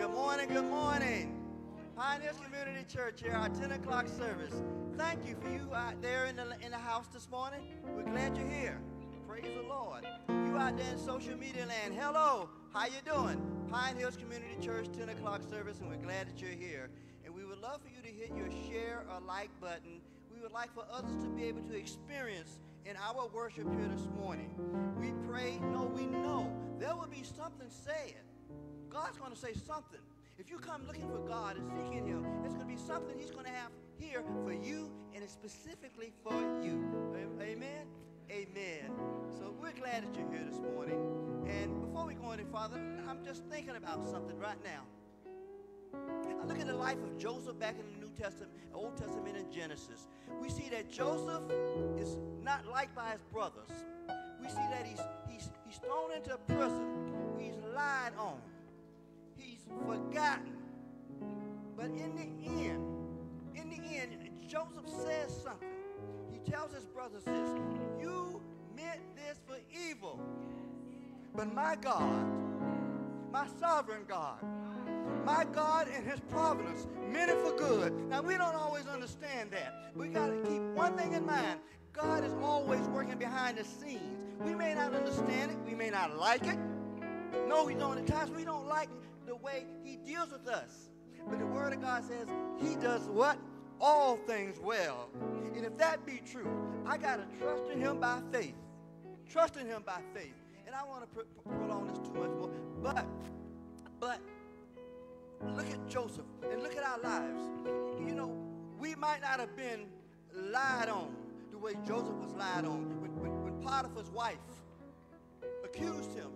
morning, good morning. Pine Hills Community Church here, our 10 o'clock service. Thank you for you out there in the, in the house this morning. We're glad you're here. Praise the Lord. You out there in social media land, hello, how you doing? Pine Hills Community Church, 10 o'clock service, and we're glad that you're here. And we would love for you to hit your share or like button. We would like for others to be able to experience in our worship here this morning. We pray, no, we know there will be something said. God's going to say something. If you come looking for God and seeking Him, there's going to be something He's going to have here for you and it's specifically for you. Amen? Amen. So we're glad that you're here this morning. And before we go any farther, I'm just thinking about something right now. I look at the life of Joseph back in the New Testament, Old Testament in Genesis. We see that Joseph is not liked by his brothers. We see that he's, he's, he's thrown into a prison. He's lied on. Forgotten. But in the end, in the end, Joseph says something. He tells his brothers this, you meant this for evil. But my God, my sovereign God, my God and his providence meant it for good. Now, we don't always understand that. We got to keep one thing in mind. God is always working behind the scenes. We may not understand it. We may not like it. No, we don't. At times we don't like the way he deals with us. But the word of God says he does what? All things well. And if that be true, I got to trust in him by faith. Trust in him by faith. And I want to prolong this too much more. But, but, look at Joseph and look at our lives. You know, we might not have been lied on the way Joseph was lied on when, when, when Potiphar's wife accused him.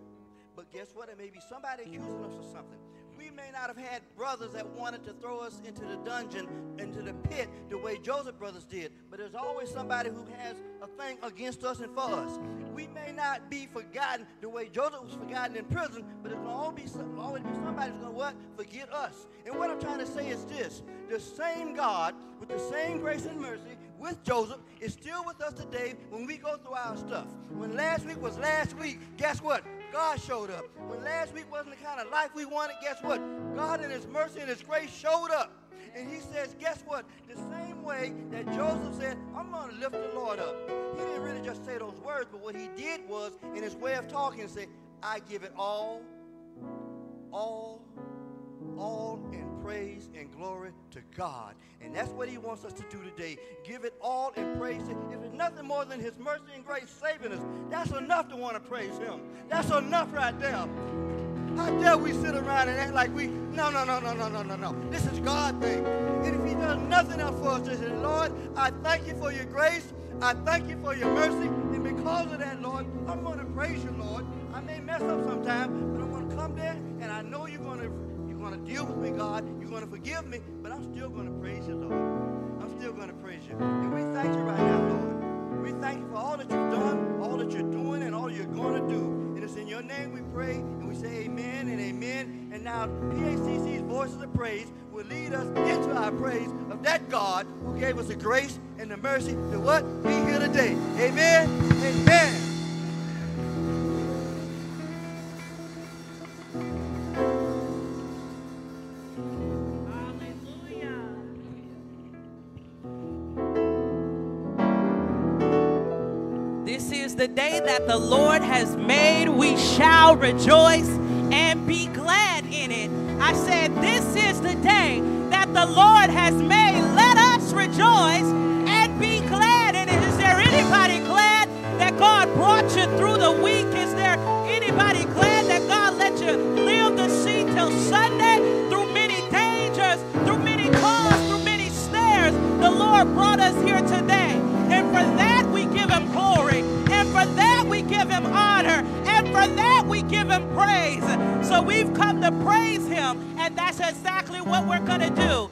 But guess what? It may be somebody hmm. accusing us of something. We may not have had brothers that wanted to throw us into the dungeon, into the pit, the way Joseph brothers did. But there's always somebody who has a thing against us and for us. We may not be forgotten the way Joseph was forgotten in prison, but there's always be, always be somebody who's going to what? Forget us. And what I'm trying to say is this. The same God, with the same grace and mercy, with Joseph is still with us today when we go through our stuff. When last week was last week, guess what? God showed up. When last week wasn't the kind of life we wanted, guess what? God in his mercy and his grace showed up. And he says, guess what? The same way that Joseph said, I'm going to lift the Lord up. He didn't really just say those words, but what he did was, in his way of talking, say, I give it all, all, all in praise and glory to God. And that's what he wants us to do today. Give it all in praise. If it's nothing more than his mercy and grace saving us, that's enough to want to praise him. That's enough right there. How dare we sit around and act like we, no, no, no, no, no, no, no, no. This is God thing. And if he does nothing else for us, just say, Lord, I thank you for your grace. I thank you for your mercy. And because of that, Lord, I'm going to praise you, Lord. I may mess up sometime, but I'm going to come there and I know you're going to going to deal with me, God. You're going to forgive me, but I'm still going to praise you, Lord. I'm still going to praise you. And we thank you right now, Lord. We thank you for all that you've done, all that you're doing, and all you're going to do. And it's in your name we pray, and we say amen and amen. And now PHCC's Voices of Praise will lead us into our praise of that God who gave us the grace and the mercy to what? Be here today. Amen. Amen. That the Lord has made. We shall rejoice and be glad in it. I said, This is the day that the Lord has made. Let us rejoice and be glad in it. Is there anybody glad that God brought you through the week? Is there anybody glad that God let you live to see till Sunday through many dangers, through many calls, through many snares? The Lord brought us here today. And for that, we give him glory And for that we give him honor, and for that we give him praise. So we've come to praise him, and that's exactly what we're going to do.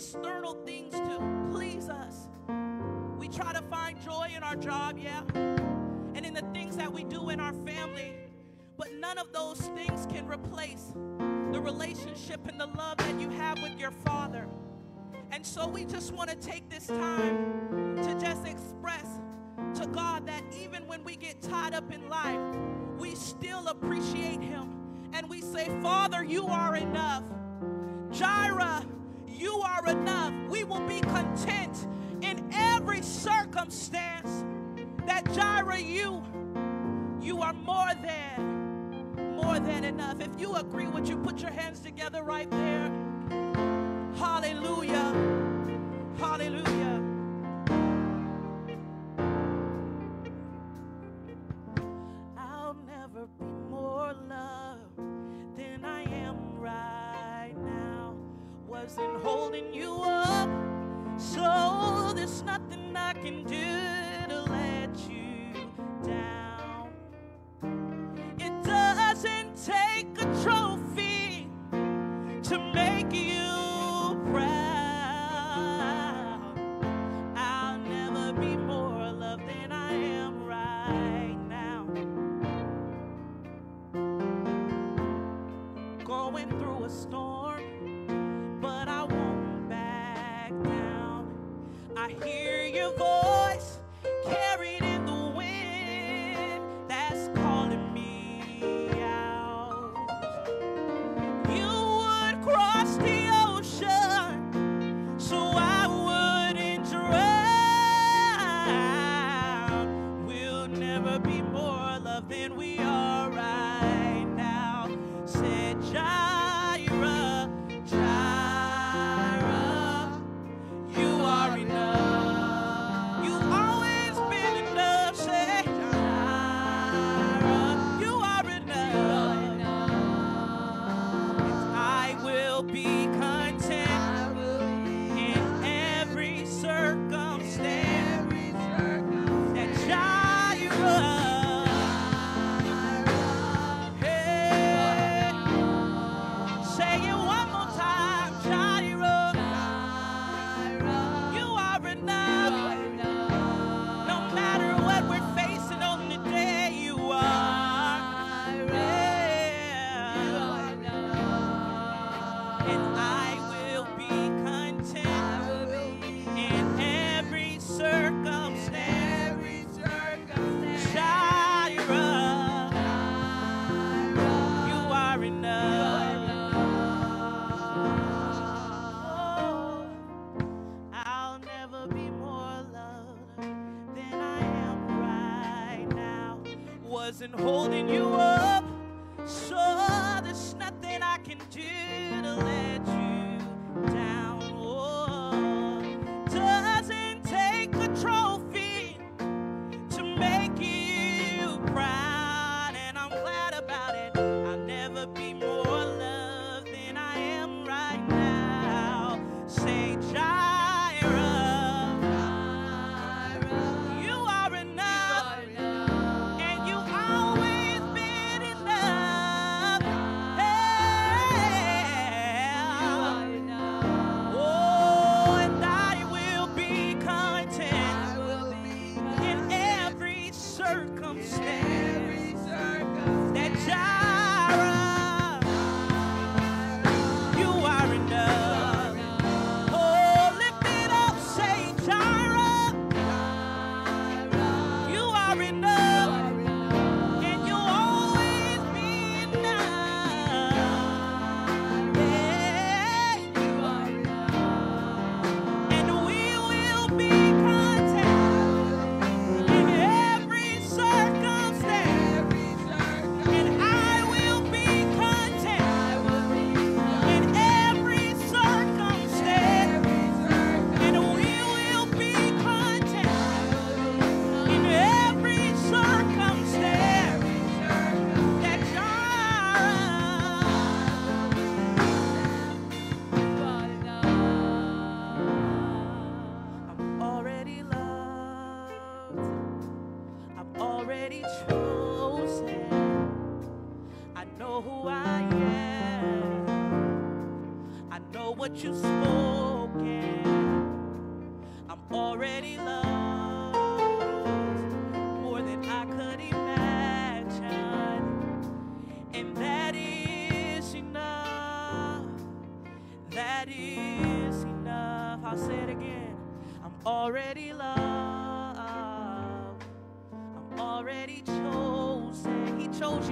External things to please us. We try to find joy in our job, yeah, and in the things that we do in our family, but none of those things can replace the relationship and the love that you have with your Father. And so we just want to take this time to just express to God that even when we get tied up in life, we still appreciate Him. And we say, Father, you are enough. Jireh, you are enough. We will be content in every circumstance that Jireh, you, you are more than, more than enough. If you agree, would you put your hands together right there? Hallelujah. Hallelujah. I'll never be more loved Wasn't holding you up, so there's nothing I can do to let you down.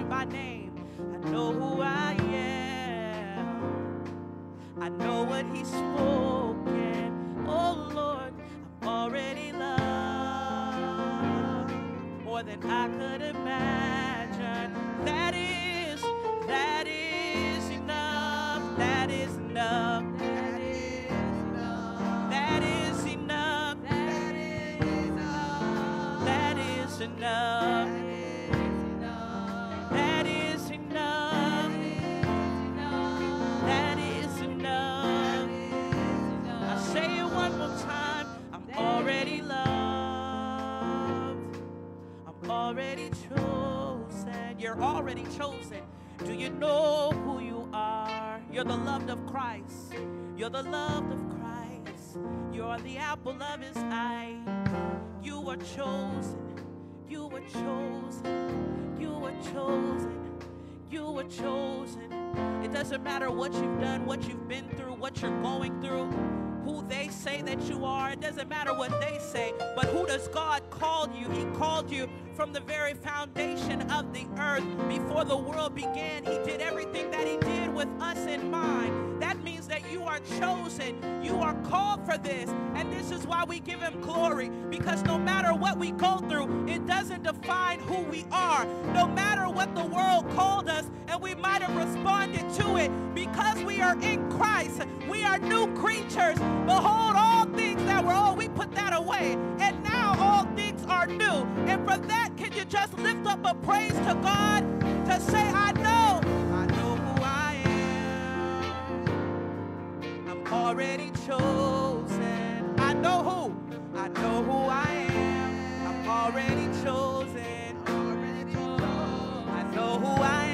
By name. I know who I am. I know what He's spoken. Oh Lord, I'm already loved more than I could imagine. You're already chosen. Do you know who you are? You're the loved of Christ. You're the loved of Christ. You're the apple of his eye. You were chosen. You were chosen. You were chosen. You were chosen. It doesn't matter what you've done, what you've been through, what you're going through, who they say that you are. It doesn't matter what they say, but who does God call you? He called you from the very foundation of the earth. Before the world began, He did everything that He did with us in mind. That means that you are chosen. You are called for this. And this is why we give Him glory. Because no matter what we go through, it doesn't define who we are. No matter what the world called us, and we might have responded to it, because we are in Christ, we are new creatures. Behold, all things that were old, we put that away. And now all things are new. And for that, can you just lift up a praise to God to say, I know, I know already chosen. I know who. I know who I am. I'm already chosen. I know who I am.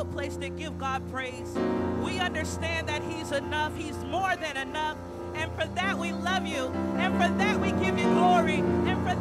A place to give God praise. We understand that He's enough, He's more than enough. And for that, we love you. And for that, we give you glory. And for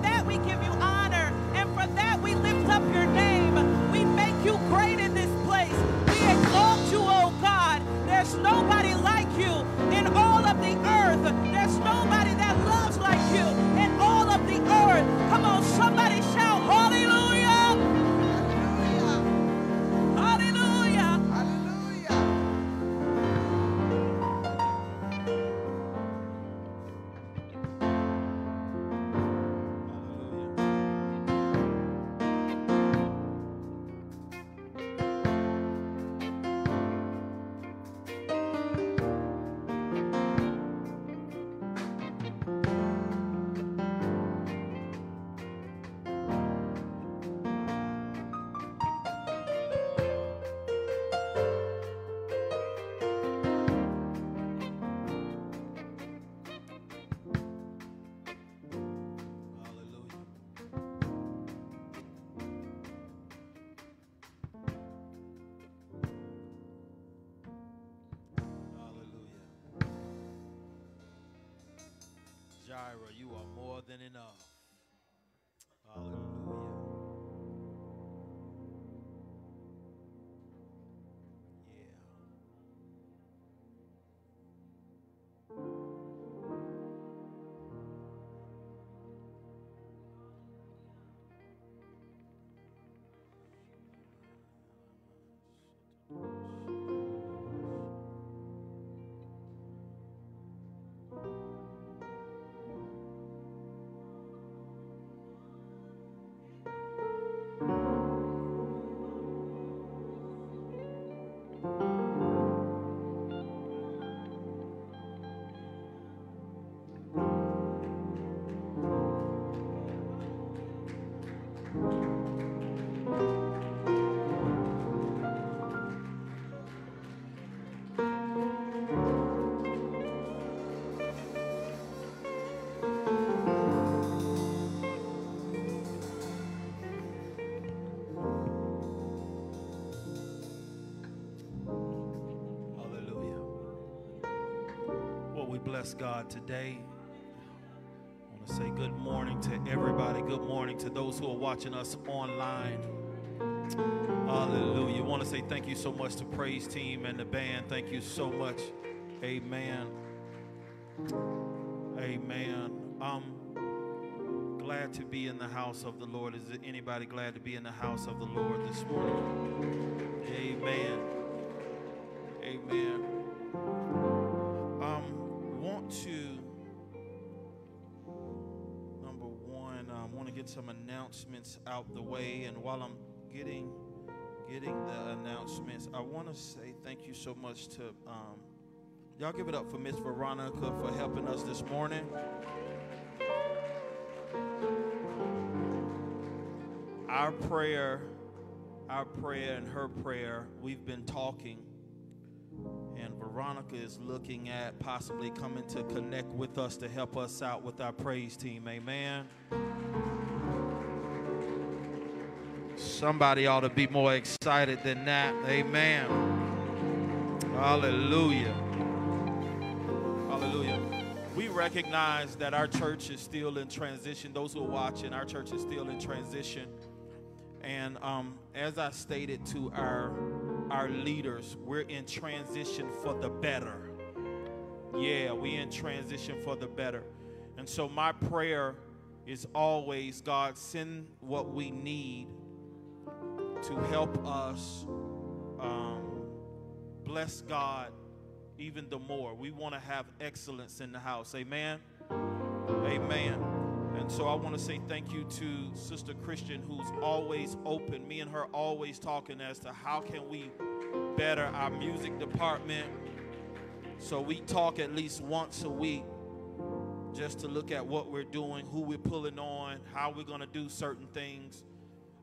God today. I want to say good morning to everybody. Good morning to those who are watching us online. Hallelujah. I want to say thank you so much to Praise Team and the band. Thank you so much. Amen. Amen. I'm glad to be in the house of the Lord. Is anybody glad to be in the house of the Lord this morning? Amen. Amen. Announcements out the way, and while I'm getting getting the announcements, I want to say thank you so much to um, y'all. Give it up for Miss Veronica for helping us this morning. Our prayer, our prayer, and her prayer. We've been talking and Veronica is looking at possibly coming to connect with us to help us out with our praise team. Amen. Somebody ought to be more excited than that. Amen. Hallelujah. Hallelujah. We recognize that our church is still in transition. Those who are watching, our church is still in transition. And um, as I stated to our our leaders, we're in transition for the better. Yeah, we in transition for the better. And so my prayer is always, God, send what we need to help us um, bless God even the more. We want to have excellence in the house. Amen. Amen. And so I want to say thank you to Sister Christian, who's always open. Me and her always talking as to how can we better our music department. So we talk at least once a week just to look at what we're doing, who we're pulling on, how we're going to do certain things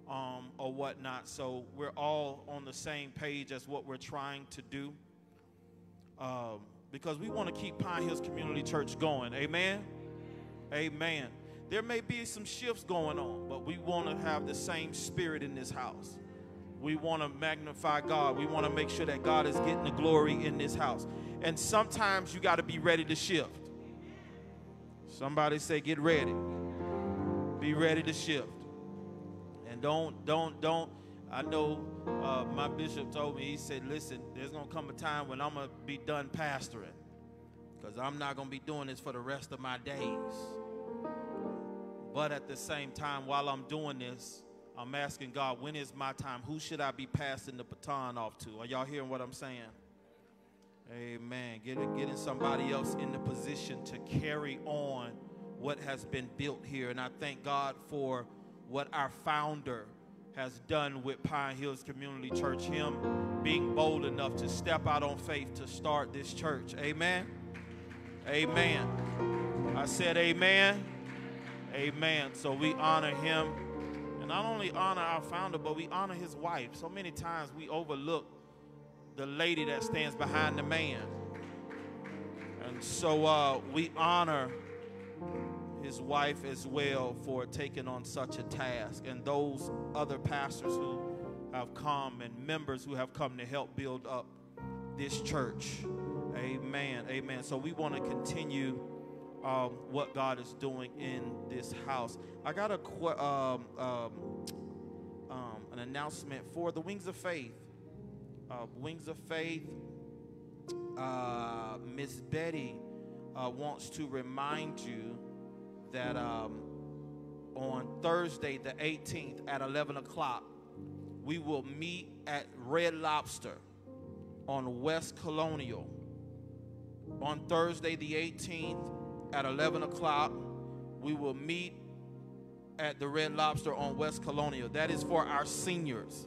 um, or whatnot. So we're all on the same page as what we're trying to do um, because we want to keep Pine Hills Community Church going. Amen. Amen. There may be some shifts going on, but we want to have the same spirit in this house. We want to magnify God. We want to make sure that God is getting the glory in this house. And sometimes you got to be ready to shift. Somebody say, get ready. Be ready to shift. And don't, don't, don't. I know uh, my bishop told me, he said, listen, there's going to come a time when I'm going to be done pastoring because I'm not going to be doing this for the rest of my days. But at the same time, while I'm doing this, I'm asking God, when is my time? Who should I be passing the baton off to? Are y'all hearing what I'm saying? Amen. Getting, getting somebody else in the position to carry on what has been built here. And I thank God for what our founder has done with Pine Hills Community Church, him being bold enough to step out on faith to start this church. Amen. Amen. I said, Amen. Amen. So we honor him. And not only honor our founder, but we honor his wife. So many times we overlook the lady that stands behind the man. And so uh, we honor his wife as well for taking on such a task, and those other pastors who have come and members who have come to help build up this church. Amen. Amen. So we want to continue um, what God is doing in this house. I got a qu- um, um, um, an announcement for the Wings of Faith. Uh, Wings of Faith. Uh, Miss Betty uh, wants to remind you that um, on Thursday, the 18th at 11 o'clock, we will meet at Red Lobster on West Colonial. On Thursday, the 18th at 11 o'clock, we will meet at the Red Lobster on West Colonial. That is for our seniors.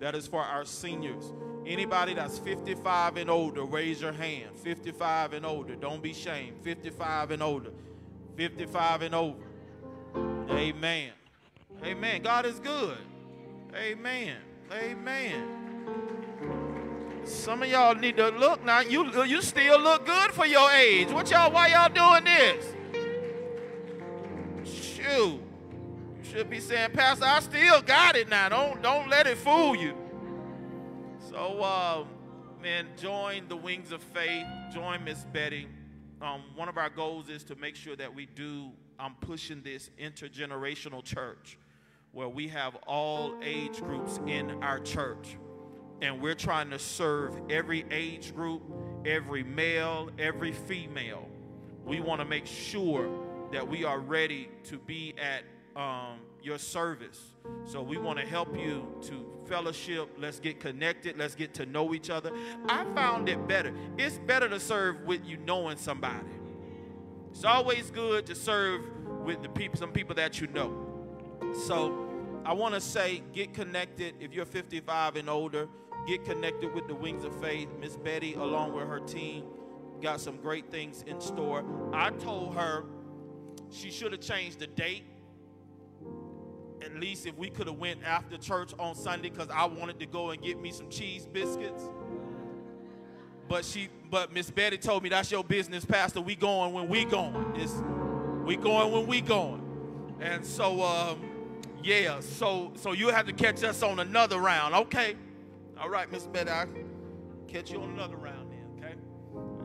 That is for our seniors. Anybody that's 55 and older, raise your hand. 55 and older. Don't be shamed. 55 and older. 55 and over. Amen. Amen. God is good. Amen. Amen. Some of y'all need to look now. You you still look good for your age. What y'all? Why y'all doing this? Shoot. You should be saying, Pastor, I still got it now. Don't don't let it fool you. So, uh, man, join the Wings of Faith. Join Miss Betty. Um, one of our goals is to make sure that we do. I'm pushing this intergenerational church where we have all age groups in our church. And we're trying to serve every age group, every male, every female. We want to make sure that we are ready to be at um, your service. So we want to help you to fellowship. Let's get connected. Let's get to know each other. I found it better. It's better to serve with you knowing somebody. It's always good to serve with the people, some people that you know. So I want to say, get connected. If you're 55 and older, get connected with the Wings of Faith. Miss Betty, along with her team, got some great things in store. I told her she should have changed the date. At least if we could have went after church on Sunday, because I wanted to go and get me some cheese biscuits. But she, but Miss Betty told me that's your business, Pastor. We going when we going. It's, we going when we going. And so, um, yeah. So, so you have to catch us on another round, okay? All right, Miss Betty, I'll catch you on another round then, okay?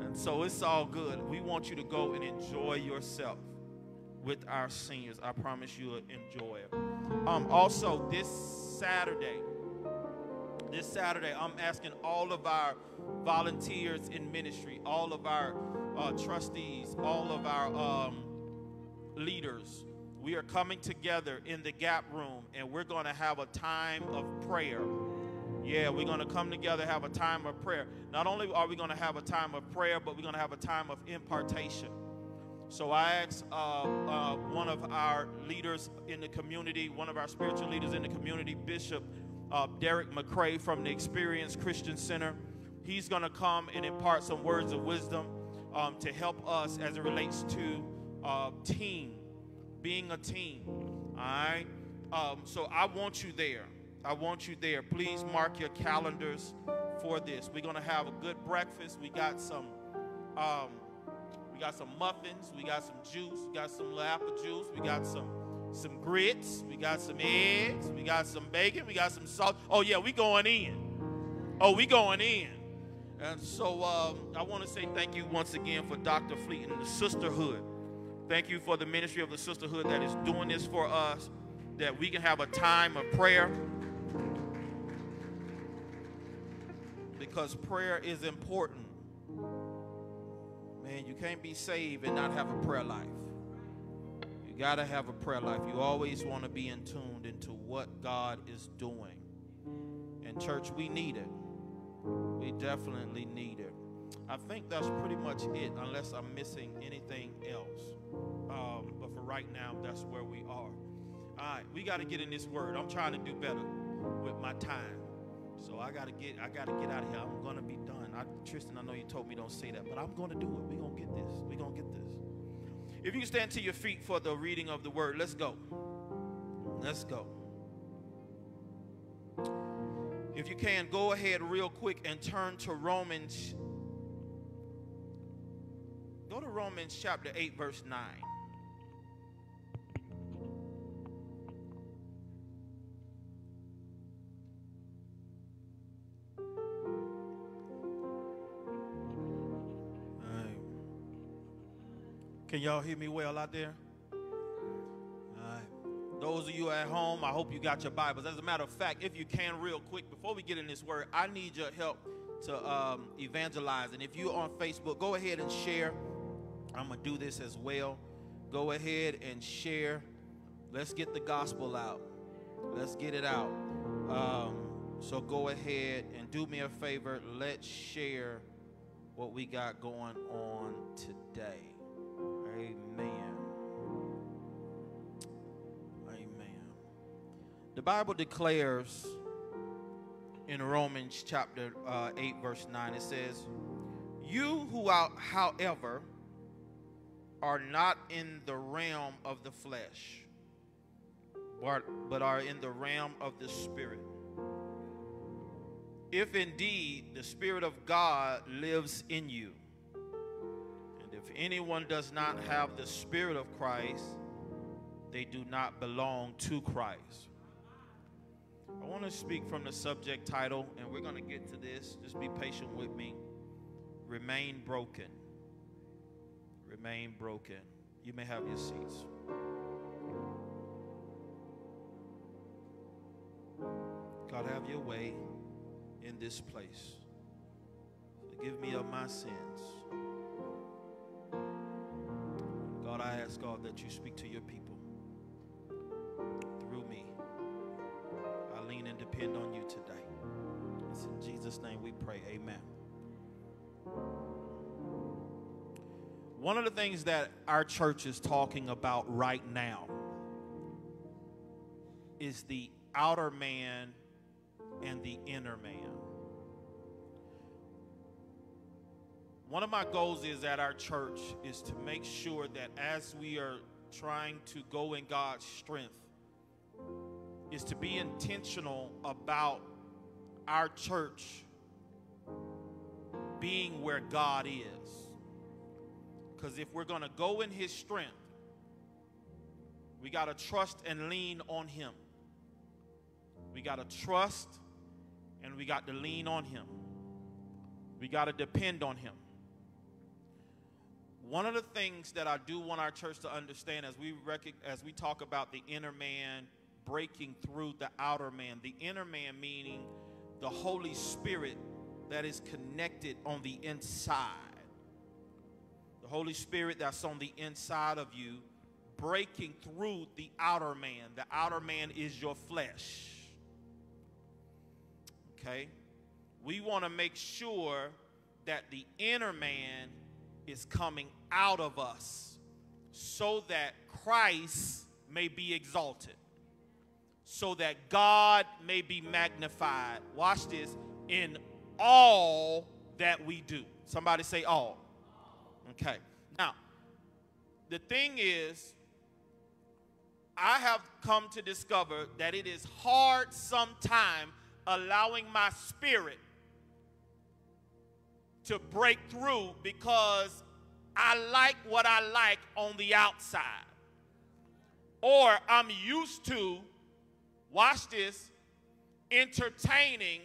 And so it's all good. We want you to go and enjoy yourself with our seniors. I promise you'll enjoy it. Um, also, this Saturday, this Saturday, I'm asking all of our volunteers in ministry, all of our uh, trustees, all of our um, leaders. We are coming together in the gap room and we're going to have a time of prayer. Yeah, we're going to come together, have a time of prayer. Not only are we going to have a time of prayer, but we're going to have a time of impartation. So I asked uh, uh, one of our leaders in the community, one of our spiritual leaders in the community, Bishop uh, Derek McCray from the Experience Christian Center. He's going to come and impart some words of wisdom um, to help us as it relates to uh, team, being a team. All right. Um, so I want you there. I want you there. Please mark your calendars for this. We're going to have a good breakfast. We got some. Um, we got some muffins. We got some juice. We got some apple juice. We got some some grits. We got some eggs. We got some bacon. We got some salt. Oh yeah, we going in. Oh, we going in. And so um, I want to say thank you once again for Dr. Fleet and the sisterhood. Thank you for the ministry of the sisterhood that is doing this for us, that we can have a time of prayer. Because prayer is important. Man, you can't be saved and not have a prayer life. You got to have a prayer life. You always want to be in tuned into what God is doing. And church, we need it. We definitely need it. I think that's pretty much it, unless I'm missing anything else. Um, but for right now, that's where we are. All right, we got to get in this word. I'm trying to do better with my time. So I gotta get I gotta get out of here. I'm gonna be. I, Tristan, I know you told me don't say that, but I'm gonna do it. We're gonna get this. We're gonna get this. If you can stand to your feet for the reading of the word, let's go. Let's go. If you can, go ahead real quick and turn to Romans. Go to Romans chapter 8, verse 9. Can y'all hear me well out there? All right. Those of you at home, I hope you got your Bibles. As a matter of fact, if you can, real quick, before we get in this word, I need your help to um, evangelize. And if you're on Facebook, go ahead and share. I'm going to do this as well. Go ahead and share. Let's get the gospel out. Let's get it out. Um, so go ahead and do me a favor. Let's share what we got going on today. Amen. Amen. The Bible declares in Romans chapter uh, 8, verse 9, it says, You who are, however, are not in the realm of the flesh, but, but are in the realm of the Spirit. If indeed the Spirit of God lives in you, if anyone does not have the Spirit of Christ, they do not belong to Christ. I want to speak from the subject title, and we're going to get to this. Just be patient with me. Remain broken. Remain broken. You may have your seats. God, have your way in this place. Forgive me of my sins. God, I ask God that you speak to your people through me. I lean and depend on you today. It's in Jesus' name we pray. Amen. One of the things that our church is talking about right now is the outer man and the inner man. One of my goals is at our church is to make sure that as we are trying to go in God's strength, is to be intentional about our church being where God is. Because if we're going to go in His strength, we got to trust and lean on Him. We got to trust and we got to lean on Him. We got to depend on Him. One of the things that I do want our church to understand as we rec- as we talk about the inner man breaking through the outer man, the inner man meaning the Holy Spirit that is connected on the inside. The Holy Spirit that's on the inside of you breaking through the outer man. The outer man is your flesh. Okay? We want to make sure that the inner man is coming out of us so that Christ may be exalted, so that God may be magnified. Watch this in all that we do. Somebody say all. Okay. Now, the thing is, I have come to discover that it is hard sometimes allowing my spirit to break through because I like what I like on the outside. Or I'm used to, watch this, entertaining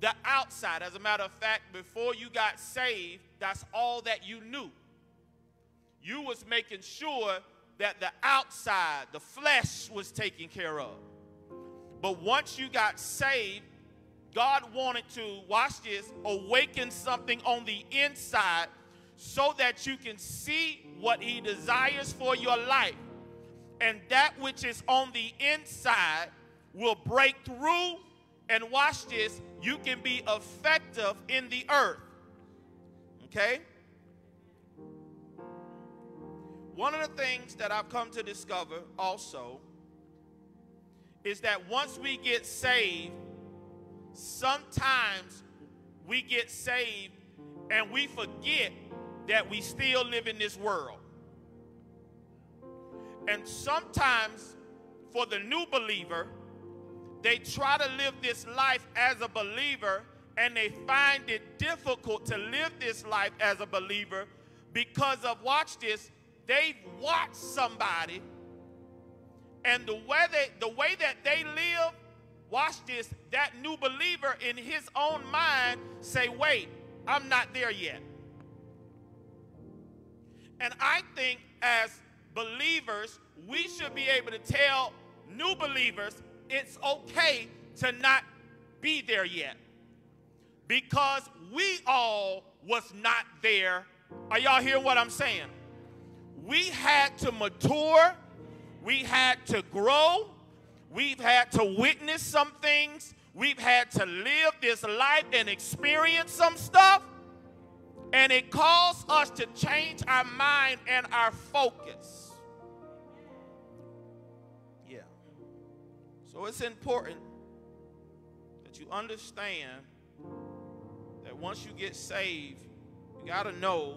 the outside. As a matter of fact, before you got saved, that's all that you knew. You was making sure that the outside, the flesh was taken care of. But once you got saved, God wanted to, watch this, awaken something on the inside so that you can see what He desires for your life. And that which is on the inside will break through. And watch this, you can be effective in the earth. Okay? One of the things that I've come to discover also is that once we get saved, sometimes we get saved and we forget that we still live in this world. And sometimes for the new believer, they try to live this life as a believer and they find it difficult to live this life as a believer because of, watch this, they've watched somebody and the way, they, the way that they live, watch this, that new believer in his own mind say, wait, I'm not there yet. And I think as believers, we should be able to tell new believers it's okay to not be there yet. Because we all was not there. Are y'all hearing what I'm saying? We had to mature we had to grow. We've had to witness some things. We've had to live this life and experience some stuff. And it calls us to change our mind and our focus. Yeah. So it's important that you understand that once you get saved, you got to know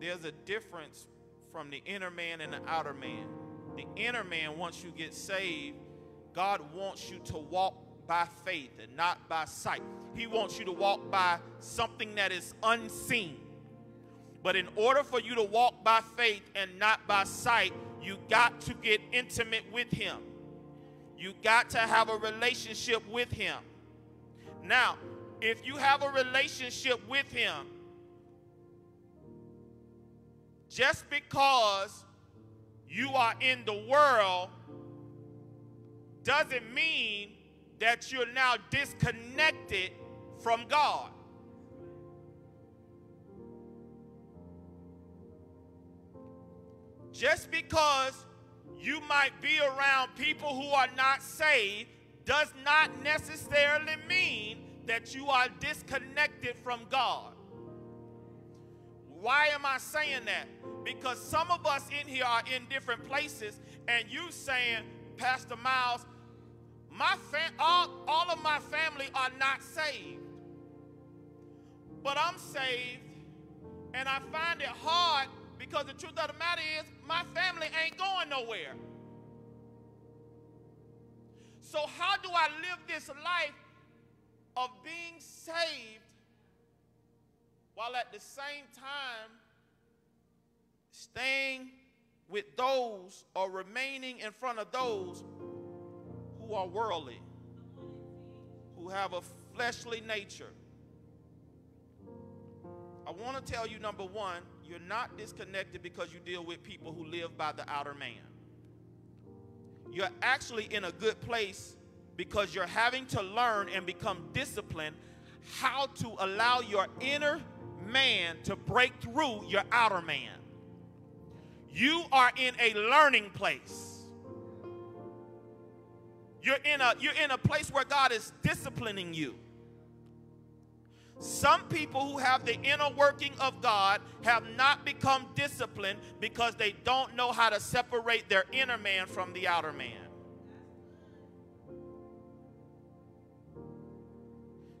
there's a difference from the inner man and the outer man. The inner man, once you get saved, God wants you to walk by faith and not by sight. He wants you to walk by something that is unseen. But in order for you to walk by faith and not by sight, you got to get intimate with Him. You got to have a relationship with Him. Now, if you have a relationship with Him, just because you are in the world doesn't mean that you're now disconnected from God. Just because you might be around people who are not saved does not necessarily mean that you are disconnected from God. Why am I saying that? Because some of us in here are in different places, and you saying, Pastor Miles, my fam- all, all of my family are not saved. But I'm saved, and I find it hard because the truth of the matter is, my family ain't going nowhere. So, how do I live this life of being saved while at the same time staying with those or remaining in front of those who are worldly, who have a fleshly nature? I want to tell you number one, you're not disconnected because you deal with people who live by the outer man. You're actually in a good place because you're having to learn and become disciplined how to allow your inner man to break through your outer man. You are in a learning place. You're in a you're in a place where God is disciplining you. Some people who have the inner working of God have not become disciplined because they don't know how to separate their inner man from the outer man.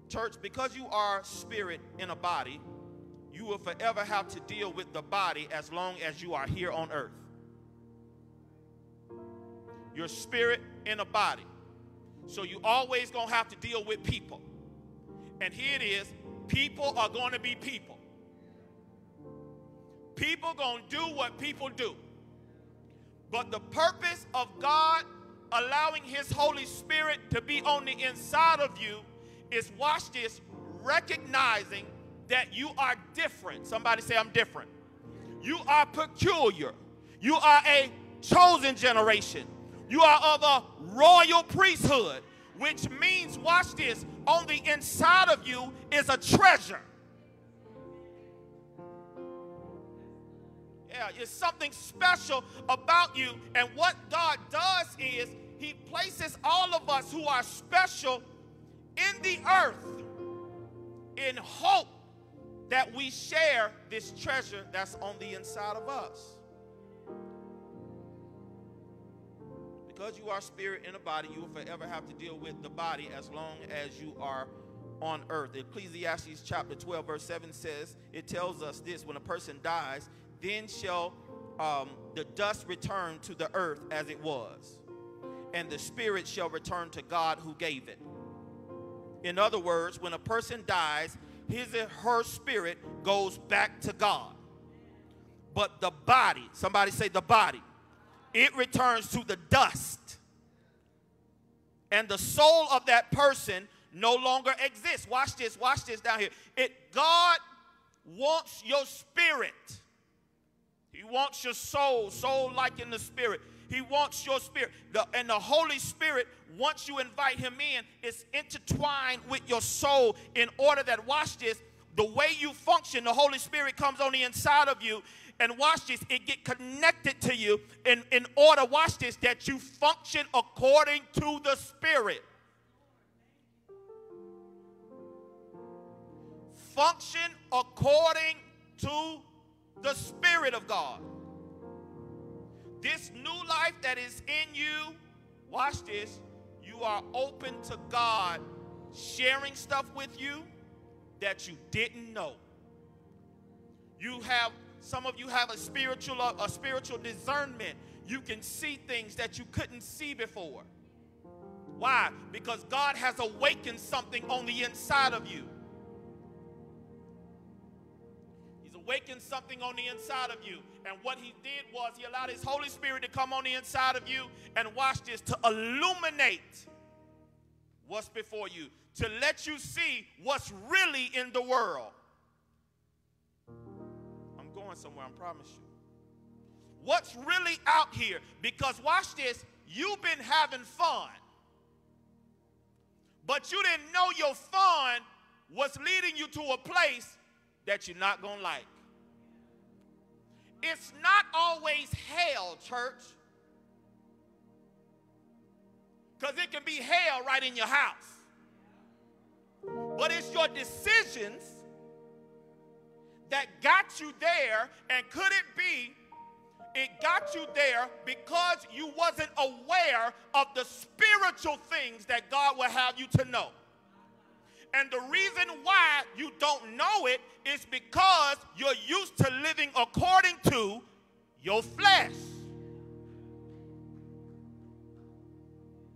Church, because you are spirit in a body, you will forever have to deal with the body as long as you are here on earth. Your spirit in a body. So you always going to have to deal with people. And here it is, people are going to be people. People going to do what people do. But the purpose of God allowing his Holy Spirit to be on the inside of you is watch this, recognizing that you are different. Somebody say, I'm different. You are peculiar. You are a chosen generation. You are of a royal priesthood, which means, watch this, on the inside of you is a treasure. Yeah, it's something special about you. And what God does is He places all of us who are special in the earth in hope that we share this treasure that's on the inside of us. Because you are spirit in a body, you will forever have to deal with the body as long as you are on earth. Ecclesiastes chapter 12, verse 7 says, it tells us this when a person dies, then shall um, the dust return to the earth as it was, and the spirit shall return to God who gave it. In other words, when a person dies, his or her spirit goes back to God. But the body, somebody say the body, it returns to the dust. And the soul of that person no longer exists. Watch this, watch this down here. It God wants your spirit. He wants your soul, soul like in the spirit. He wants your spirit. The, and the Holy Spirit, once you invite him in, is intertwined with your soul in order that, watch this, the way you function, the Holy Spirit comes on the inside of you. And watch this, it get connected to you in, in order, watch this, that you function according to the Spirit. Function according to the Spirit of God. This new life that is in you, watch this, you are open to God sharing stuff with you that you didn't know. You have some of you have a spiritual uh, a spiritual discernment. you can see things that you couldn't see before. Why? Because God has awakened something on the inside of you. He's awakened something on the inside of you. And what he did was he allowed his Holy Spirit to come on the inside of you and watch this to illuminate what's before you, to let you see what's really in the world. I'm going somewhere, I promise you. What's really out here? Because watch this, you've been having fun. But you didn't know your fun was leading you to a place that you're not going to like. It's not always hell, church. Because it can be hell right in your house. But it's your decisions that got you there, and could it be it got you there because you wasn't aware of the spiritual things that God will have you to know. And the reason why you don't know it is because you're used to living according to your flesh.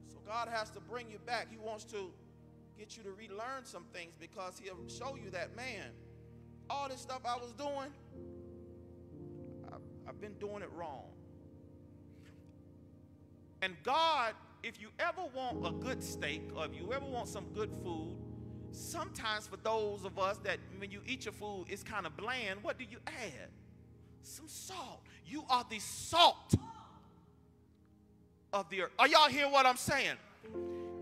So God has to bring you back. He wants to get you to relearn some things because he'll show you that, man, all this stuff I was doing, I've been doing it wrong. And God, if you ever want a good steak or if you ever want some good food, sometimes for those of us that when you eat your food, it's kind of bland, what do you add? Some salt. You are the salt of the earth. Are y'all hearing what I'm saying?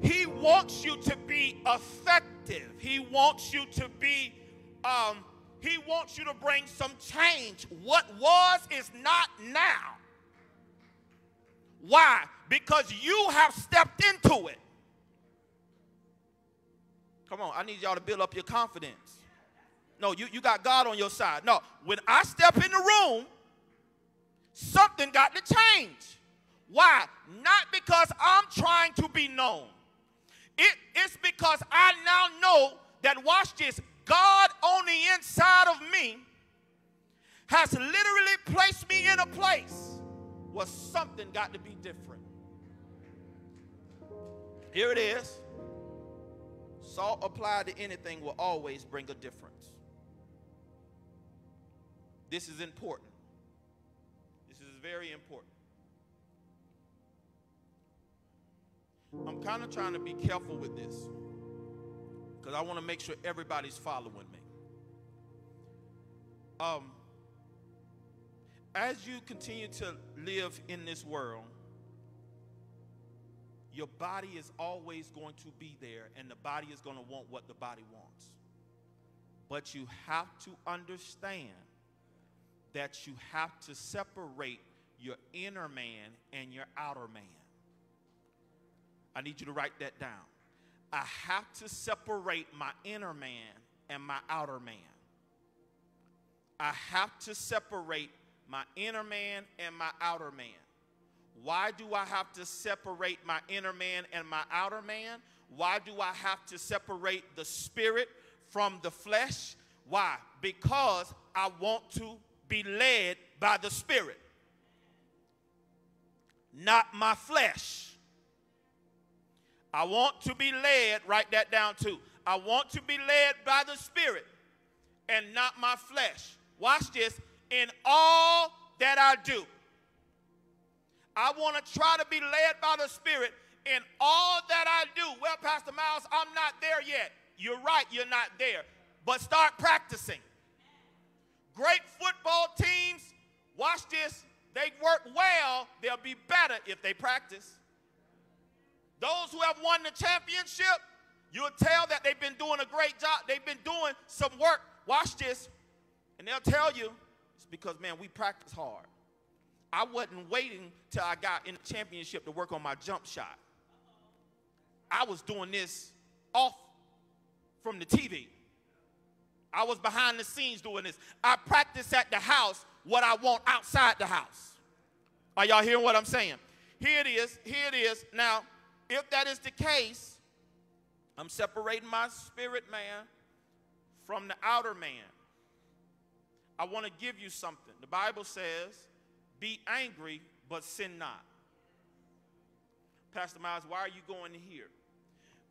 He wants you to be effective. He wants you to be um, he wants you to bring some change. What was is not now. Why? Because you have stepped into it. Come on, I need y'all to build up your confidence. No, you, you got God on your side. No, when I step in the room, something got to change. Why? Not because I'm trying to be known. It, it's because I now know that, watch this, God on the inside of me has literally placed me in a place where something got to be different. Here it is. Salt applied to anything will always bring a difference. This is important. This is very important. I'm kind of trying to be careful with this because I want to make sure everybody's following me. Um, as you continue to live in this world, your body is always going to be there, and the body is going to want what the body wants. But you have to understand that you have to separate your inner man and your outer man. I need you to write that down. I have to separate my inner man and my outer man. I have to separate my inner man and my outer man. Why do I have to separate my inner man and my outer man? Why do I have to separate the spirit from the flesh? Why? Because I want to be led by the spirit, not my flesh. I want to be led, write that down too. I want to be led by the Spirit and not my flesh. Watch this. In all that I do, I want to try to be led by the Spirit in all that I do. Well, Pastor Miles, I'm not there yet. You're right, you're not there. But start practicing. Great football teams, watch this, they work well, they'll be better if they practice. Those who have won the championship, you'll tell that they've been doing a great job. They've been doing some work. Watch this. And they'll tell you it's because, man, we practice hard. I wasn't waiting till I got in the championship to work on my jump shot. I was doing this off from the TV. I was behind the scenes doing this. I practice at the house what I want outside the house. Are y'all hearing what I'm saying? Here it is. Here it is. Now, if that is the case, I'm separating my spirit man from the outer man. I want to give you something. The Bible says, be angry, but sin not. Pastor Miles, why are you going here?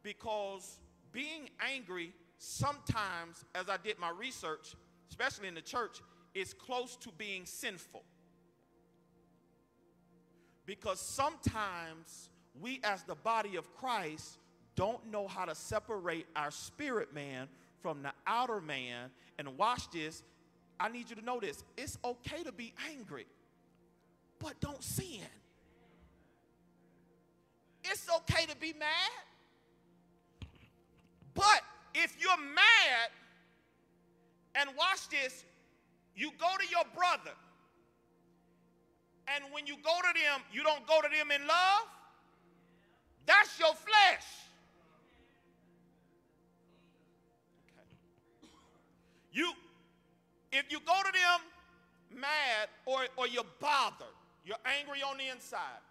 Because being angry sometimes, as I did my research, especially in the church, is close to being sinful. Because sometimes we, as the body of Christ, don't know how to separate our spirit man from the outer man. And watch this. I need you to know this. It's okay to be angry, but don't sin. It's okay to be mad. But if you're mad, and watch this, you go to your brother, and when you go to them, you don't go to them in love, that's your flesh. You, if you go to them mad or, or you're bothered, you're angry on the inside,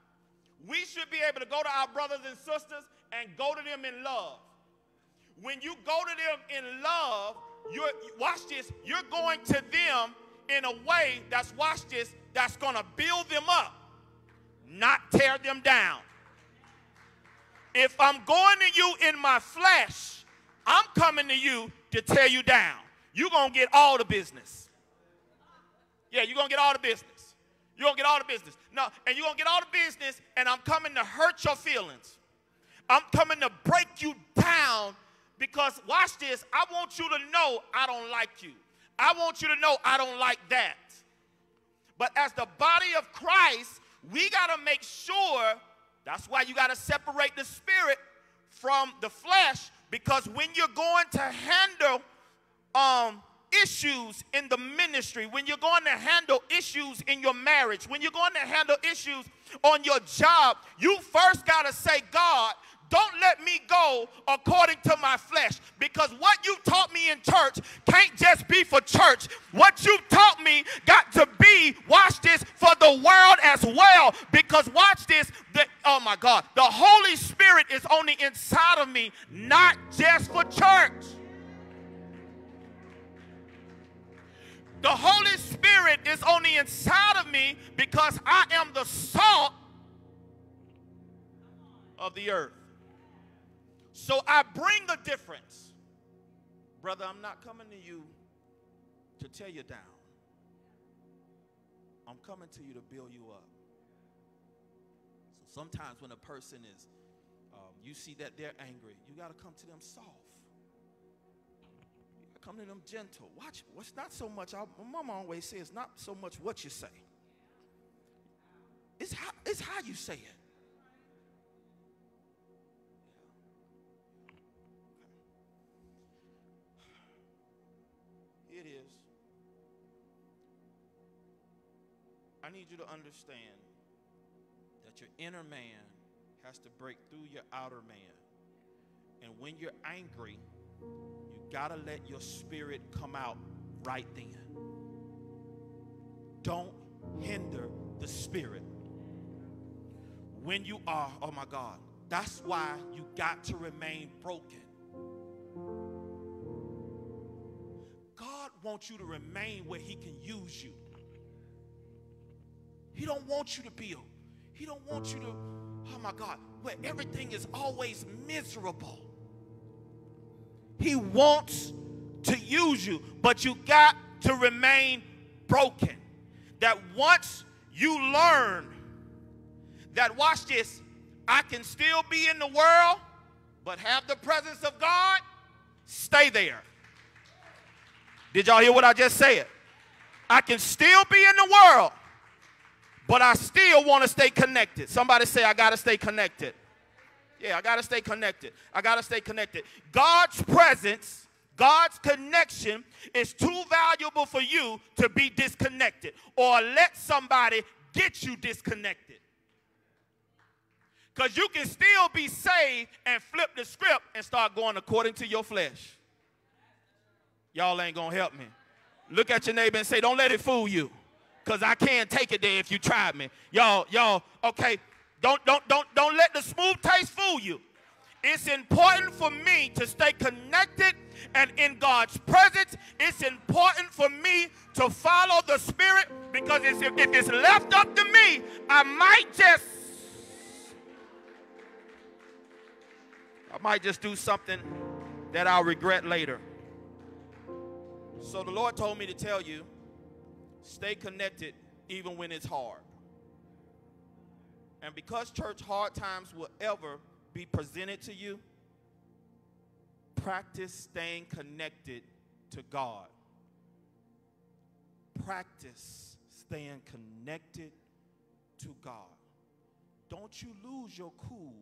we should be able to go to our brothers and sisters and go to them in love. When you go to them in love, you're watch this, you're going to them in a way that's watch this, that's gonna build them up, not tear them down. If I'm going to you in my flesh, I'm coming to you to tear you down. You're gonna get all the business. Yeah, you're gonna get all the business. You're gonna get all the business. No, and you're gonna get all the business, and I'm coming to hurt your feelings. I'm coming to break you down because, watch this, I want you to know I don't like you. I want you to know I don't like that. But as the body of Christ, we got to make sure that's why you got to separate the spirit from the flesh because when you're going to handle um, issues in the ministry, when you're going to handle issues in your marriage, when you're going to handle issues on your job, you first got to say, God, don't let me go according to my flesh because what you taught me in church can't just be for church. What you taught me got to be, watch this, for the world as well. Because watch this, the, oh my God, the Holy Spirit is on the inside of me, not just for church. The Holy Spirit is on the inside of me because I am the salt of the earth. So I bring a difference. Brother, I'm not coming to you to tear you down. I'm coming to you to build you up. So sometimes when a person is, um, you see that they're angry, you got to come to them soft. Come to them gentle. Watch, what's not so much, I, my mama always says, not so much what you say. It's how, it's how you say it. it is. I need you to understand that your inner man has to break through your outer man. And when you're angry, got to let your spirit come out right then. Don't hinder the spirit. When you are, oh my God, that's why you got to remain broken. God wants you to remain where he can use you. He don't want you to be, he don't want you to, oh my God, where everything is always miserable. He wants to use you, but you got to remain broken. That once you learn that, watch this, I can still be in the world, but have the presence of God, stay there. Did y'all hear what I just said? I can still be in the world, but I still want to stay connected. Somebody say, I got to stay connected. Yeah, I got to stay connected. I got to stay connected. God's presence, God's connection is too valuable for you to be disconnected or let somebody get you disconnected. Because you can still be saved and flip the script and start going according to your flesh y'all ain't gonna help me. Look at your neighbor and say, don't let it fool you. Cause I can't take it there if you tried me. Y'all, y'all, okay. Don't don't don't don't let the smooth taste fool you. it's important for me to stay connected and in God's presence. It's important for me to follow the Spirit because if, if it's left up to me, I might just I might just do something that I'll regret later. So the Lord told me to tell you, stay connected even when it's hard. And because church hard times will ever be presented to you, practice staying connected to God. Practice staying connected to God. Don't you lose your cool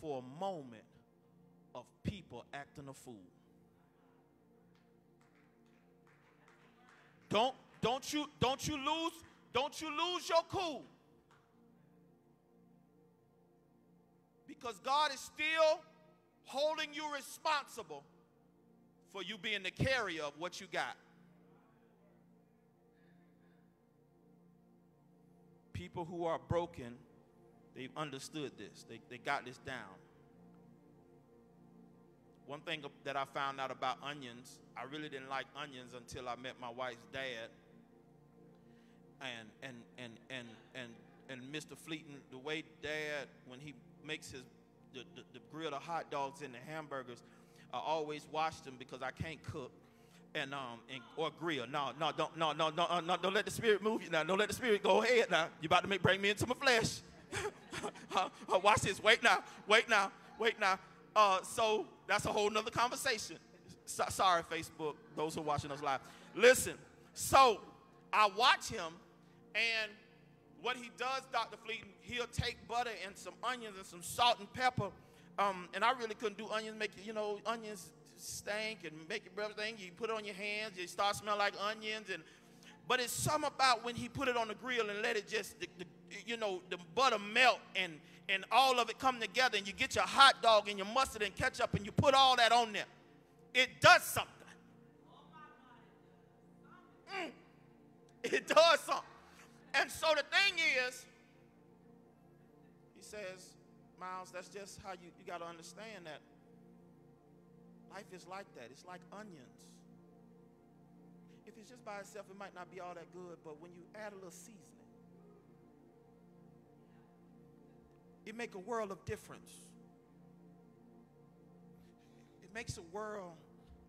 for a moment of people acting a fool. Don't don't you don't you lose don't you lose your cool. Because God is still holding you responsible for you being the carrier of what you got. People who are broken, they've understood this. They, they got this down. One thing that I found out about onions, I really didn't like onions until I met my wife's dad. And and and and and and Mr. Fleeton, the way dad, when he makes his the, the, the grill the hot dogs and the hamburgers, I always wash them because I can't cook and um and, or grill. No, no, don't no no no no don't let the spirit move you now. Don't let the spirit go ahead now. You about to make bring me into my flesh. uh, uh, watch this. Wait now. Wait now. Wait now. Uh, so that's a whole nother conversation. So, sorry, Facebook, those who are watching us live. Listen, so I watch him, and what he does, Dr. Fleeton, he'll take butter and some onions and some salt and pepper. Um, and I really couldn't do onions, make you know, onions stink and make it everything. You put it on your hands, you start smelling like onions. And but it's some about when he put it on the grill and let it just, the, the, you know, the butter melt and and all of it come together and you get your hot dog and your mustard and ketchup and you put all that on there. It does something. Mm. It does something. And so the thing is, he says, Miles, that's just how you, you got to understand that life is like that. It's like onions. If it's just by itself, it might not be all that good, but when you add a little seasoning, it make a world of difference. It makes a world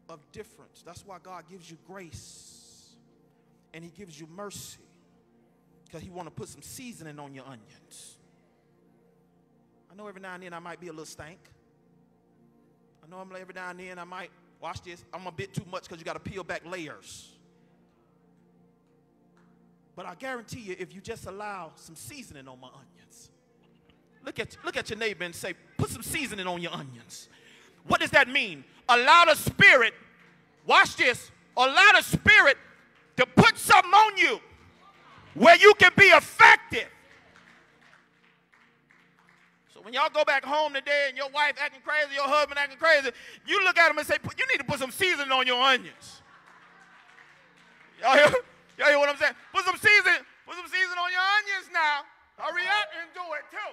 of difference. That's why God gives you grace and he gives you mercy because he want to put some seasoning on your onions. I know every now and then I might be a little stank. I know I'm every now and then I might, watch this, I'm a bit too much because you got to peel back layers. But I guarantee you, if you just allow some seasoning on my onions, look at, look at your neighbor and say, put some seasoning on your onions. What does that mean? Allow the Spirit, watch this, allow the Spirit to put something on y'all go back home today and your wife acting crazy, your husband acting crazy, you look at them and say, you need to put some seasoning on your onions. Y'all hear, y'all hear what I'm saying? Put some seasoning, put some seasoning on your onions now. Hurry up and do it too.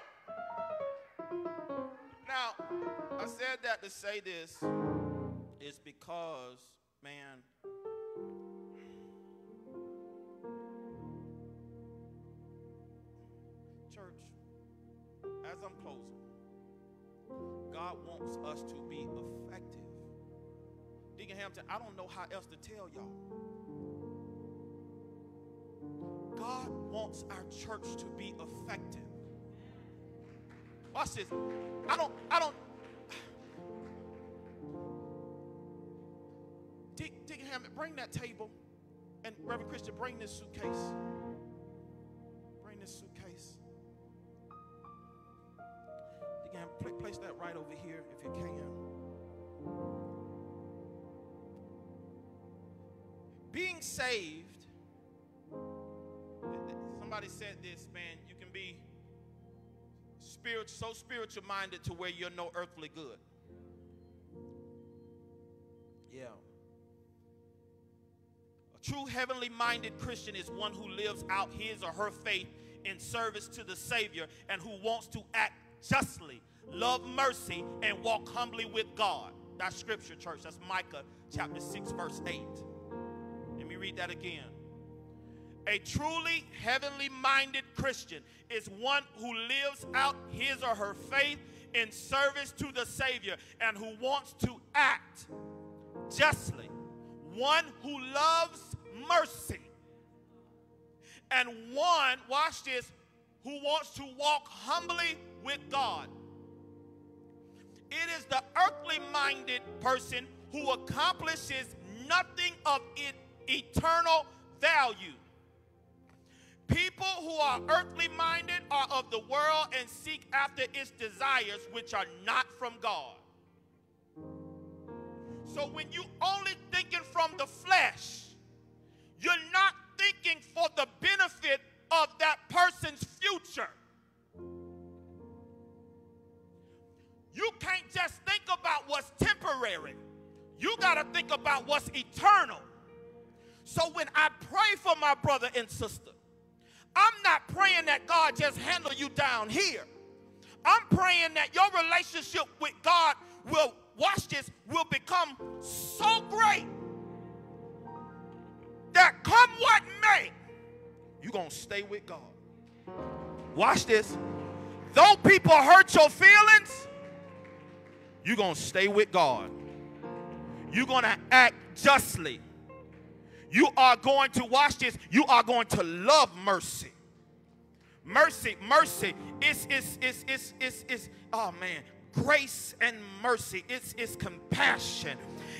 Now, I said that to say this is because, man, church, as I'm closing, God wants us to be effective. Deacon Hampton, I don't know how else to tell y'all. God wants our church to be effective. Watch this. I don't, I don't. Deacon Hampton, bring that table. And Reverend Christian, bring this suitcase. Place that right over here if you can. Being saved, somebody said this, man, you can be spirit, so spiritual minded to where you're no earthly good. Yeah. A true heavenly minded Christian is one who lives out his or her faith in service to the Savior and who wants to act justly love mercy, and walk humbly with God. That's scripture, church. That's Micah chapter 6, verse 8. Let me read that again. A truly heavenly minded Christian is one who lives out his or her faith in service to the Savior and who wants to act justly. One who loves mercy. And one, watch this, who wants to walk humbly with God. It is the earthly minded person who accomplishes nothing of it eternal value. People who are earthly minded are of the world and seek after its desires, which are not from God. So when you only thinking from the flesh, you're not thinking for the benefit of that person's future. You can't just think about what's temporary. You got to think about what's eternal. So when I pray for my brother and sister, I'm not praying that God just handle you down here. I'm praying that your relationship with God will, watch this, will become so great that come what may, you're going to stay with God. Watch this. Though people hurt your feelings, you're going to stay with God. You're going to act justly. You are going to, watch this, you are going to love mercy. Mercy, mercy It's, it's, it's, it's, it's, is, oh man, grace and mercy. It's, it's compassion.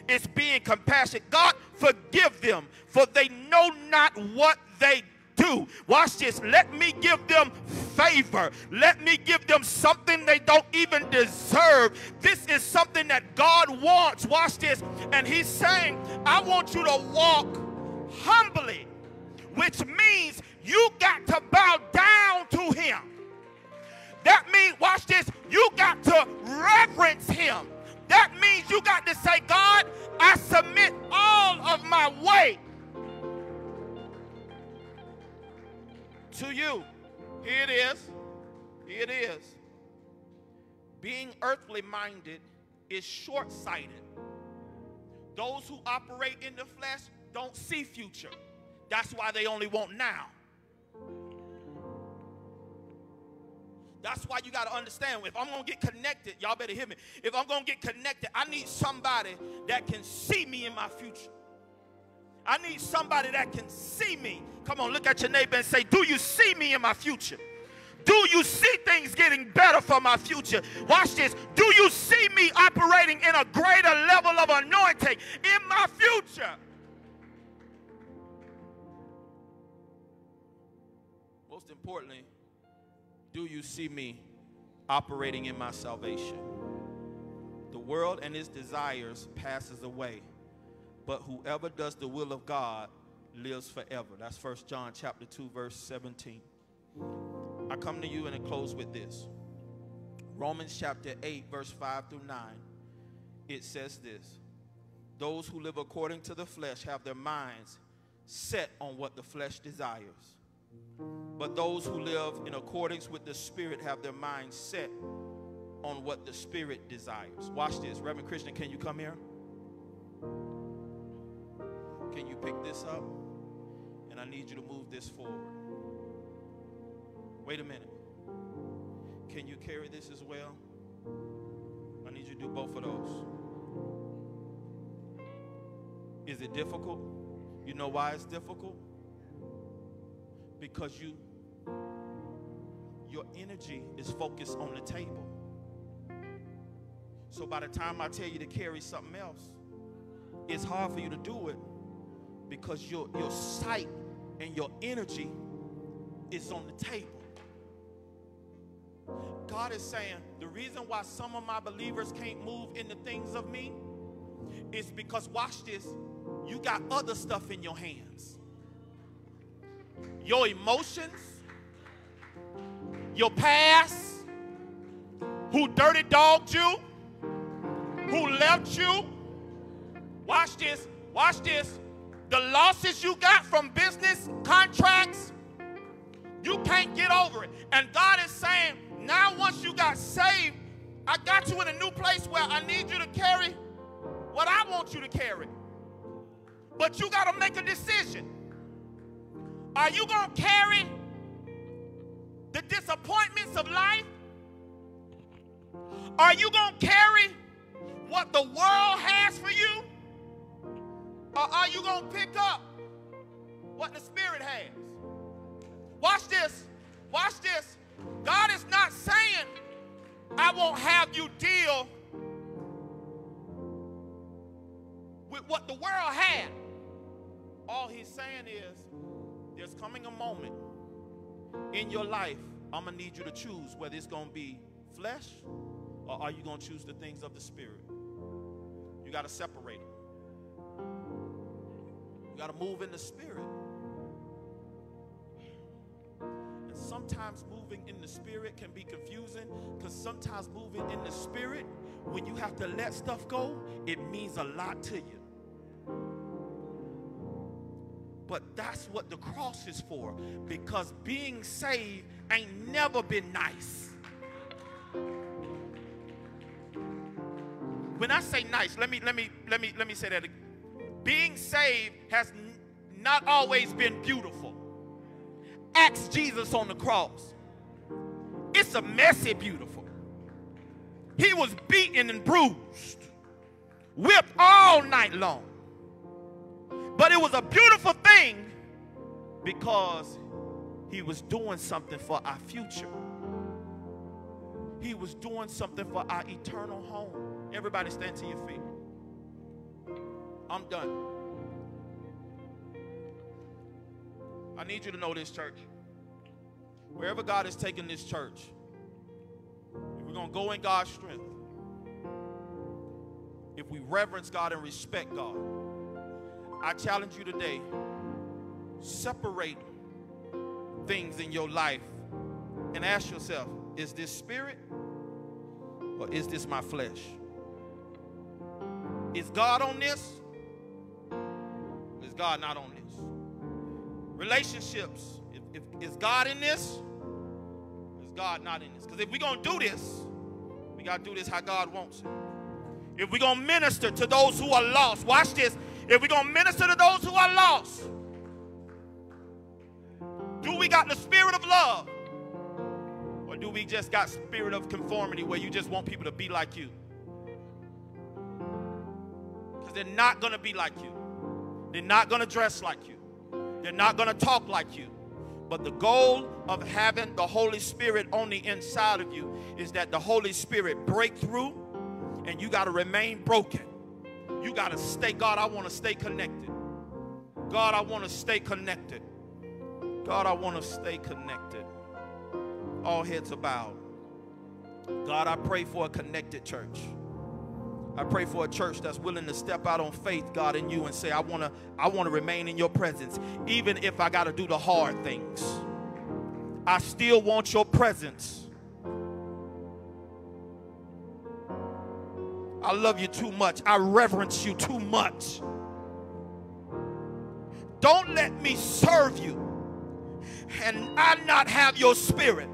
It's being compassionate. God, forgive them, for they know not what they do. Watch this. Let me give them favor. Let me give them something they don't even deserve. This is something that God wants. Watch this. And He's saying, I want you to walk humbly, which means you got to bow down to Him. That means, watch this, you got to reverence Him. That means you got to say, God, I submit all of my way to you. Here it is. Here it is. Being earthly minded is short sighted. Those who operate in the flesh don't see future. That's why they only want now. That's why you got to understand if I'm going to get connected, y'all better hear me. If I'm going to get connected, I need somebody that can see me in my future. I need somebody that can see me. Come on, look at your neighbor and say, Do you see me in my future? Do you see things getting better for my future? Watch this. Do you see me operating in a greater level of anointing in my future? Most importantly, do you see me operating in my salvation? The world and its desires passes away, but whoever does the will of God lives forever. That's First John chapter 2 verse 17. I come to you and I close with this. Romans chapter 8 verse 5 through 9. It says this. Those who live according to the flesh have their minds set on what the flesh desires. But those who live in accordance with the Spirit have their minds set on what the Spirit desires. Watch this. Reverend Christian, can you come here? Can you pick this up? And I need you to move this forward. Wait a minute. Can you carry this as well? I need you to do both of those. Is it difficult? You know why it's difficult? Because you your energy is focused on the table. So by the time I tell you to carry something else, it's hard for you to do it because your, your sight and your energy is on the table. God is saying the reason why some of my believers can't move in the things of me is because, watch this, you got other stuff in your hands. Your emotions, your past, who dirty dogged you, who left you. Watch this, watch this. The losses you got from business contracts, you can't get over it. And God is saying, now once you got saved, I got you in a new place where I need you to carry what I want you to carry. But you got to make a decision. Are you going to carry the disappointments of life? Are you going to carry what the world has for you? Or are you going to pick up what the Spirit has? Watch this. Watch this. God is not saying, I won't have you deal with what the world had. All he's saying is, there's coming a moment in your life, I'm going to need you to choose whether it's going to be flesh or are you going to choose the things of the Spirit? You got to separate them. Got to move in the Spirit. And sometimes moving in the Spirit can be confusing because sometimes moving in the Spirit, when you have to let stuff go, it means a lot to you. But that's what the cross is for because being saved ain't never been nice. When I say nice, let me let me let me let me say that. Being saved has not always been beautiful. Ask Jesus on the cross. It's a messy beautiful. He was beaten and bruised, whipped all night long. But it was a beautiful thing because he was doing something for our future. He was doing something for our eternal home. Everybody stand to your feet. I'm done. I need you to know this church. Wherever God is taking this church, if we're going to go in God's strength, if we reverence God and respect God, I challenge you today separate things in your life and ask yourself is this spirit or is this my flesh? Is God on this? Is God not on this? Relationships, if, if, is God in this? Is God not in this? Because if we're going to do this, we got to do this how God wants it. If we're going to minister to those who are lost, watch this. If we're going to minister to those who are lost, do we got the spirit of love? Or do we just got spirit of conformity where you just want people to be like you? Because they're not going to be like you. They're not going to dress like you. They're not going to talk like you. But the goal of having the Holy Spirit on the inside of you is that the Holy Spirit break through and you got to remain broken. You got to stay, God, I want to stay connected. God, I want to stay connected. God, I want to stay connected. All heads are bowed. God, I pray for a connected church. I pray for a church that's willing to step out on faith, God, in you and say, I want to I want to remain in your presence, even if I got to do the hard things. I still want your presence. I love you too much. I reverence you too much. Don't let me serve you and I not have your spirit.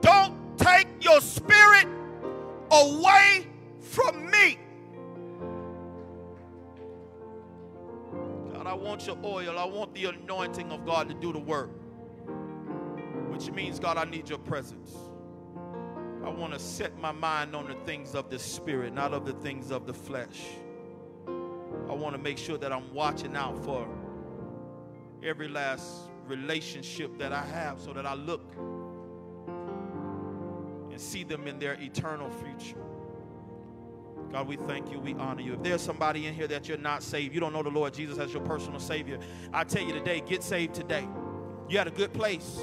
Don't take your spirit away from me. God, I want your oil. I want the anointing of God to do the work. Which means, God, I need your presence. I want to set my mind on the things of the spirit, not of the things of the flesh. I want to make sure that I'm watching out for every last relationship that I have so that I look and see them in their eternal future. God, we thank you. We honor you. If there's somebody in here that you're not saved, you don't know the Lord Jesus as your personal Savior, I tell you today, get saved today. You're at a good place.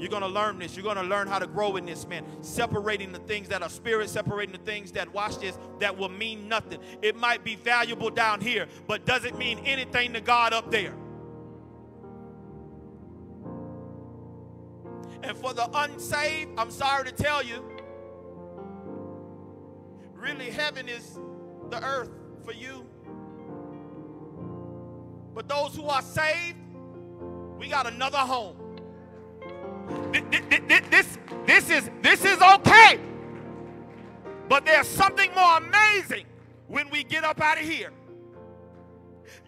You're going to learn this. You're going to learn how to grow in this, man. Separating the things that are spirit, separating the things that, watch this, that will mean nothing. It might be valuable down here, but doesn't mean anything to God up there. And for the unsaved, I'm sorry to tell you, really heaven is the earth for you. But those who are saved, we got another home. This, this is this is okay. But there's something more amazing when we get up out of here.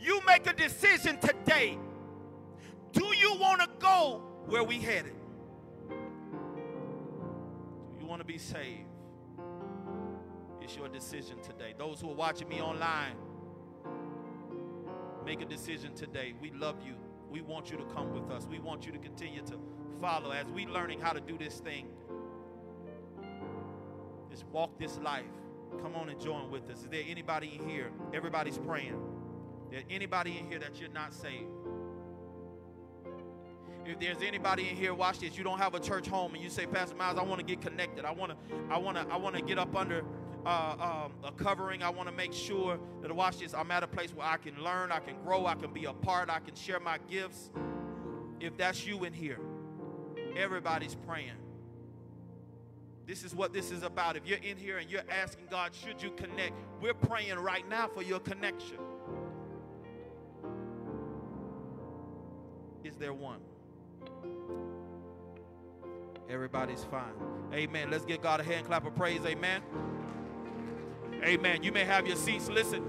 You make a decision today. Do you want to go where we headed? Want to be saved? It's your decision today. Those who are watching me online, make a decision today. We love you. We want you to come with us. We want you to continue to follow as we're learning how to do this thing. Just walk this life. Come on and join with us. Is there anybody in here? Everybody's praying. Is there anybody in here that you're not saved? If there's anybody in here, watch this. You don't have a church home, and you say, Pastor Miles, I want to get connected. I want to, I want to, I want to get up under uh, um, a covering. I want to make sure that watch this. I'm at a place where I can learn, I can grow, I can be a part, I can share my gifts. If that's you in here, everybody's praying. This is what this is about. If you're in here and you're asking God, should you connect? We're praying right now for your connection. Is there one? Everybody's fine. Amen. Let's give God a hand clap of praise. Amen. Amen. You may have your seats. Listen,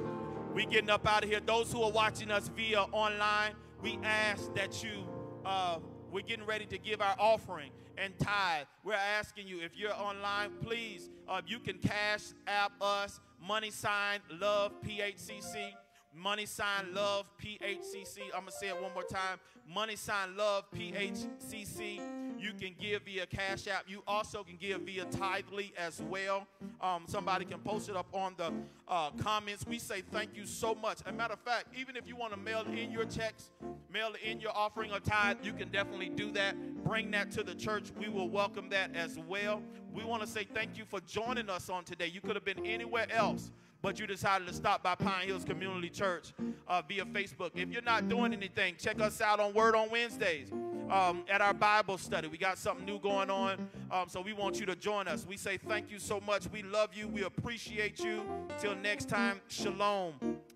we getting up out of here. Those who are watching us via online, we ask that you, uh, we're getting ready to give our offering and tithe. We're asking you, if you're online, please, uh, you can cash app us, money sign, love, PHCC money sign love PHCC. I'm going to say it one more time. Money sign love PHCC. You can give via Cash App. You also can give via Tithely as well. Um, somebody can post it up on the uh, comments. We say thank you so much. As a matter of fact, even if you want to mail in your checks, mail in your offering or tithe, you can definitely do that. Bring that to the church. We will welcome that as well. We want to say thank you for joining us on today. You could have been anywhere else but you decided to stop by Pine Hills Community Church uh, via Facebook. If you're not doing anything, check us out on Word on Wednesdays um, at our Bible study. We got something new going on, um, so we want you to join us. We say thank you so much. We love you. We appreciate you. Till next time, shalom.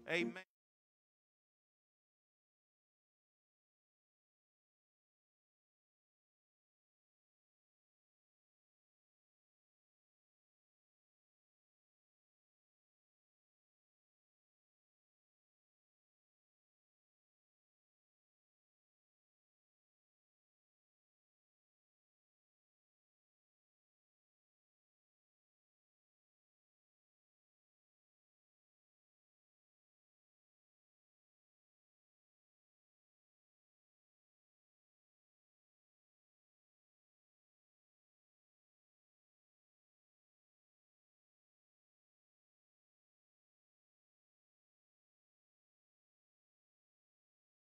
Amen.